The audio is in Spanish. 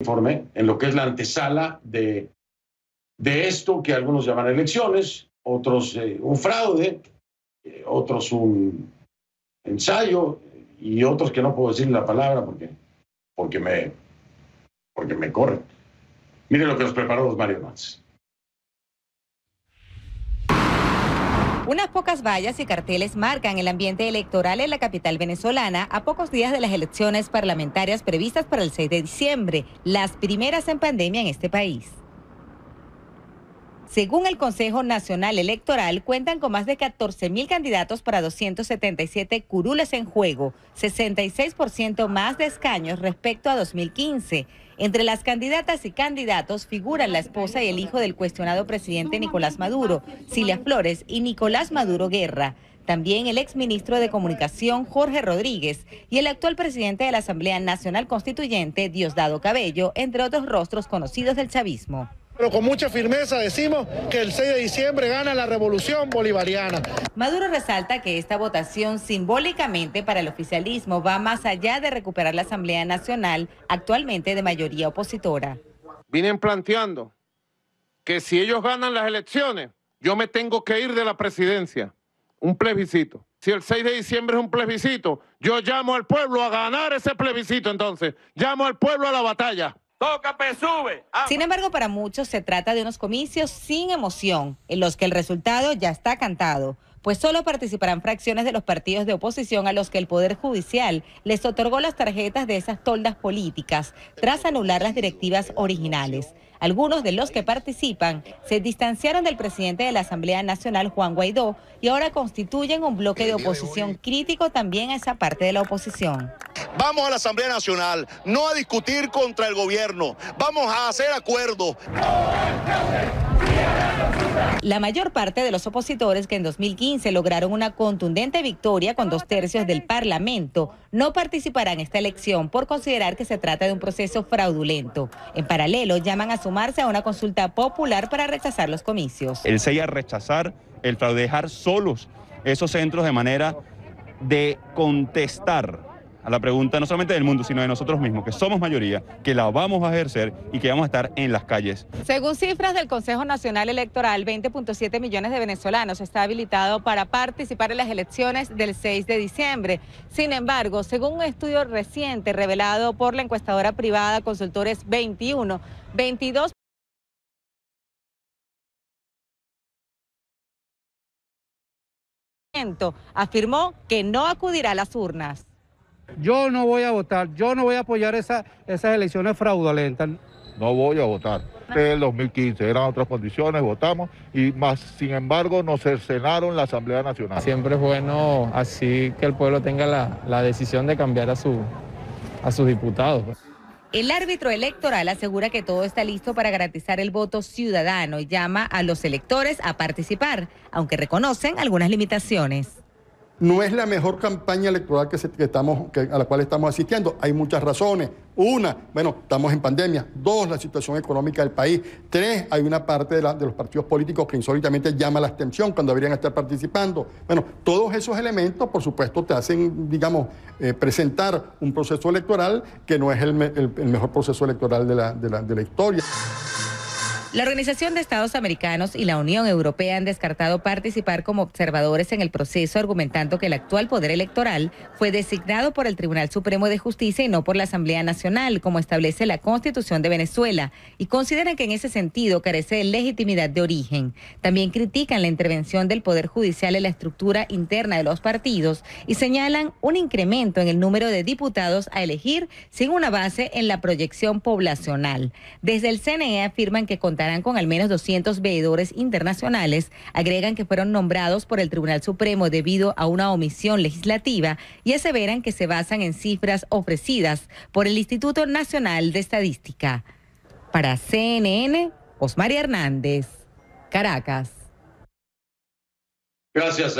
informe en lo que es la antesala de, de esto que algunos llaman elecciones, otros eh, un fraude, eh, otros un ensayo y otros que no puedo decir la palabra porque, porque, me, porque me corren. Miren lo que nos preparó Mario Hernández. Unas pocas vallas y carteles marcan el ambiente electoral en la capital venezolana a pocos días de las elecciones parlamentarias previstas para el 6 de diciembre, las primeras en pandemia en este país. Según el Consejo Nacional Electoral, cuentan con más de 14 mil candidatos para 277 curules en juego, 66% más de escaños respecto a 2015. Entre las candidatas y candidatos figuran la esposa y el hijo del cuestionado presidente Nicolás Maduro, Cilia Flores y Nicolás Maduro Guerra. También el exministro de Comunicación Jorge Rodríguez y el actual presidente de la Asamblea Nacional Constituyente Diosdado Cabello, entre otros rostros conocidos del chavismo. Pero con mucha firmeza decimos que el 6 de diciembre gana la revolución bolivariana. Maduro resalta que esta votación simbólicamente para el oficialismo va más allá de recuperar la Asamblea Nacional, actualmente de mayoría opositora. Vienen planteando que si ellos ganan las elecciones, yo me tengo que ir de la presidencia. Un plebiscito. Si el 6 de diciembre es un plebiscito, yo llamo al pueblo a ganar ese plebiscito entonces. Llamo al pueblo a la batalla. Toca, sube. Ah. Sin embargo, para muchos se trata de unos comicios sin emoción, en los que el resultado ya está cantado, pues solo participarán fracciones de los partidos de oposición a los que el Poder Judicial les otorgó las tarjetas de esas toldas políticas tras anular las directivas originales. Algunos de los que participan se distanciaron del presidente de la Asamblea Nacional, Juan Guaidó, y ahora constituyen un bloque de oposición crítico también a esa parte de la oposición. Vamos a la Asamblea Nacional, no a discutir contra el gobierno, vamos a hacer acuerdos. La mayor parte de los opositores que en 2015 lograron una contundente victoria con dos tercios del Parlamento no participarán en esta elección por considerar que se trata de un proceso fraudulento. En paralelo, llaman a sumarse a una consulta popular para rechazar los comicios. El a rechazar el fraude, dejar solos esos centros de manera de contestar a la pregunta no solamente del mundo, sino de nosotros mismos, que somos mayoría, que la vamos a ejercer y que vamos a estar en las calles. Según cifras del Consejo Nacional Electoral, 20.7 millones de venezolanos está habilitado para participar en las elecciones del 6 de diciembre. Sin embargo, según un estudio reciente revelado por la encuestadora privada Consultores 21, 22 afirmó que no acudirá a las urnas. Yo no voy a votar, yo no voy a apoyar esa, esas elecciones fraudulentas. No voy a votar. El 2015 eran otras condiciones, votamos y más, sin embargo, nos cercenaron la Asamblea Nacional. Siempre es bueno así que el pueblo tenga la, la decisión de cambiar a, su, a sus diputados. El árbitro electoral asegura que todo está listo para garantizar el voto ciudadano y llama a los electores a participar, aunque reconocen algunas limitaciones no es la mejor campaña electoral que, estamos, a la cual estamos asistiendo. Hay muchas razones. Una, bueno, estamos en pandemia. Dos, la situación económica del país. Tres, hay una parte de, los partidos políticos que insólitamente llama la atención cuando deberían estar participando. Bueno, todos esos elementos, por supuesto, te hacen, digamos, eh, presentar un proceso electoral que no es el, mejor proceso electoral de la historia. La Organización de Estados Americanos y la Unión Europea han descartado participar como observadores en el proceso, argumentando que el actual poder electoral fue designado por el Tribunal Supremo de Justicia y no por la Asamblea Nacional, como establece la Constitución de Venezuela, y consideran que en ese sentido carece de legitimidad de origen. También critican la intervención del Poder Judicial en la estructura interna de los partidos y señalan un incremento en el número de diputados a elegir sin una base en la proyección poblacional. Desde el CNE afirman que con contarán con al menos 200 veedores internacionales, agregan que fueron nombrados por el Tribunal Supremo debido a una omisión legislativa y aseveran que se basan en cifras ofrecidas por el Instituto Nacional de Estadística. Para CNN, Osmaria Hernández, Caracas. Gracias